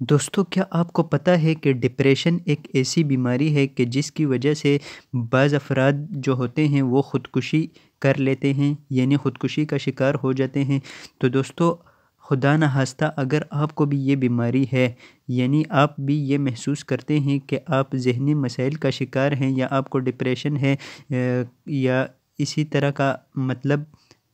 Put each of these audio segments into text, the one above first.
दोस्तों, क्या आपको पता है कि डिप्रेशन एक ऐसी बीमारी है कि जिसकी वजह से बाज़ अफराद जो होते हैं वो ख़ुदकुशी कर लेते हैं, यानी ख़ुदकुशी का शिकार हो जाते हैं? तो दोस्तों, खुदा न हास्ता अगर आपको भी ये बीमारी है, यानी आप भी ये महसूस करते हैं कि आप जहनी मसाइल का शिकार हैं या आपको डिप्रेशन है या इसी तरह का मतलब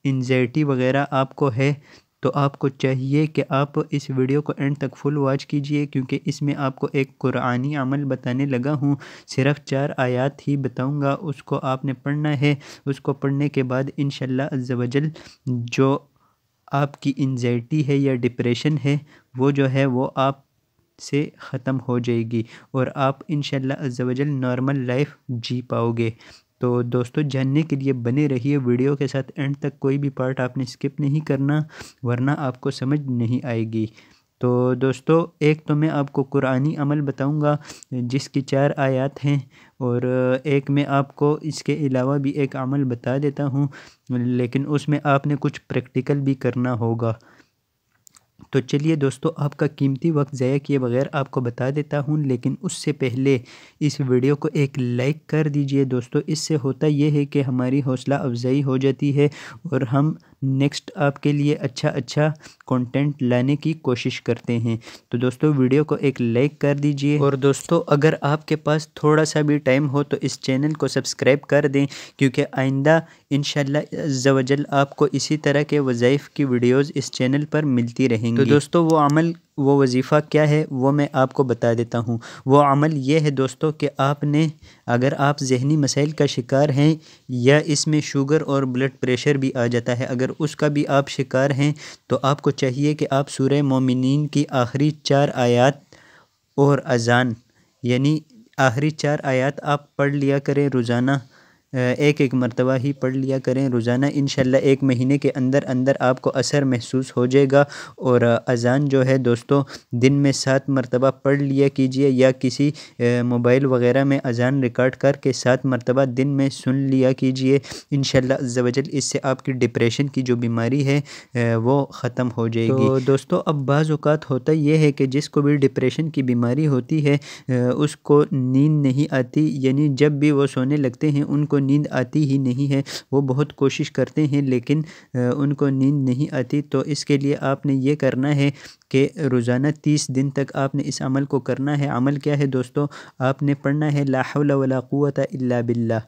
एनजाइटी वगैरह आपको है तो आपको चाहिए कि आप इस वीडियो को एंड तक फुल वॉच कीजिए, क्योंकि इसमें आपको एक कुरानी अमल बताने लगा हूँ। सिर्फ़ चार आयात ही बताऊँगा, उसको आपने पढ़ना है। उसको पढ़ने के बाद इन शजल जो आपकी इन्जाइटी है या डिप्रेशन है, वो जो है वो आप से ख़त्म हो जाएगी और आप इन शजल नॉर्मल लाइफ जी पाओगे। तो दोस्तों, जानने के लिए बने रहिए वीडियो के साथ। एंड तक कोई भी पार्ट आपने स्किप नहीं करना, वरना आपको समझ नहीं आएगी। तो दोस्तों, एक तो मैं आपको कुरानी अमल बताऊँगा, जिसकी चार आयत हैं। और एक मैं आपको इसके अलावा भी एक अमल बता देता हूँ, लेकिन उसमें आपने कुछ प्रैक्टिकल भी करना होगा। तो चलिए दोस्तों, आपका कीमती वक्त ज़ाया किए बगैर आपको बता देता हूँ, लेकिन उससे पहले इस वीडियो को एक लाइक कर दीजिए दोस्तों। इससे होता यह है कि हमारी हौसला अफजाई हो जाती है और हम नेक्स्ट आपके लिए अच्छा अच्छा कंटेंट लाने की कोशिश करते हैं। तो दोस्तों, वीडियो को एक लाइक कर दीजिए। और दोस्तों, अगर आपके पास थोड़ा सा भी टाइम हो तो इस चैनल को सब्सक्राइब कर दें, क्योंकि आइंदा इन शवजल आपको इसी तरह के वज़ाइफ की वीडियोज़ इस चैनल पर मिलती रहेंगी। तो दोस्तों, वो अमल वो वजीफ़ा क्या है, वो मैं आपको बता देता हूँ। वो अमल ये है दोस्तों कि आपने, अगर आप जहनी मसाइल का शिकार हैं, या इसमें शुगर और ब्लड प्रेशर भी आ जाता है, अगर उसका भी आप शिकार हैं तो आपको चाहिए कि आप सूर्य मोमिन की आखिरी चार आयात और अजान, यानी आखिरी चार आयात आप पढ़ लिया करें रोज़ाना। एक एक मरतबा ही पढ़ लिया करें। रोज़ाना इन एक महीने के अंदर अंदर आपको असर महसूस हो जाएगा। और अज़ान जो है दोस्तों, दिन में सात मरतबा पढ़ लिया कीजिए या किसी मोबाइल वगैरह में अज़ान रिकॉर्ड करके सात मरतबा दिन में सुन लिया कीजिए। इन शजल इससे आपकी डिप्रेशन की जो बीमारी है वो ख़त्म हो जाएगी। तो दोस्तों, अब बाज़ात होता यह है कि जिसको भी डिप्रेशन की बीमारी होती है उसको नींद नहीं आती। यानी जब भी वो सोने लगते हैं, उनको नींद आती ही नहीं है। वो बहुत कोशिश करते हैं, लेकिन उनको नींद नहीं आती। तो इसके लिए आपने ये करना है कि रोज़ाना तीस दिन तक आपने इस अमल को करना है। अमल क्या है दोस्तों? आपने पढ़ना है लाहौला क़ुव्वत इल्ला बिल्ला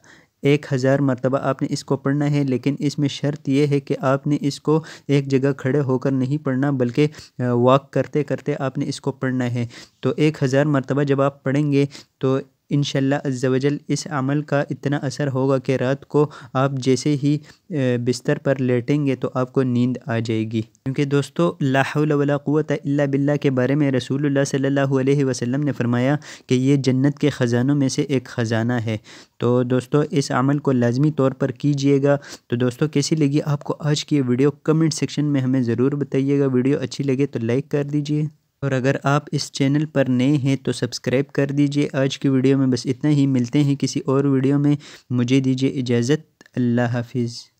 एक हज़ार मरतबा आपने इसको पढ़ना है, लेकिन इसमें शर्त यह है कि आपने इसको एक जगह खड़े होकर नहीं पढ़ना, बल्कि वॉक करते करते आपने इसको पढ़ना है। तो एक हज़ार मरतबा जब आप पढ़ेंगे तो इन अज़्ज़वजल, इस अमल का इतना असर होगा कि रात को आप जैसे ही बिस्तर पर लेटेंगे तो आपको नींद आ जाएगी। क्योंकि दोस्तों लाहौलवलाक़वत बिल्ला के बारे में रसूल अलैहि वसल्लम ने फरमाया कि ये जन्नत के ख़जानों में से एक ख़जाना है। तो दोस्तों, इस अमल को लाजमी तौर पर कीजिएगा। तो दोस्तों, कैसी लगी आपको आज की वीडियो? कमेंट सेक्शन में हमें ज़रूर बताइएगा। वीडियो अच्छी लगे तो लाइक कर दीजिए। और अगर आप इस चैनल पर नए हैं तो सब्सक्राइब कर दीजिए। आज की वीडियो में बस इतना ही। मिलते हैं किसी और वीडियो में। मुझे दीजिए इजाज़त। अल्लाह हाफिज़।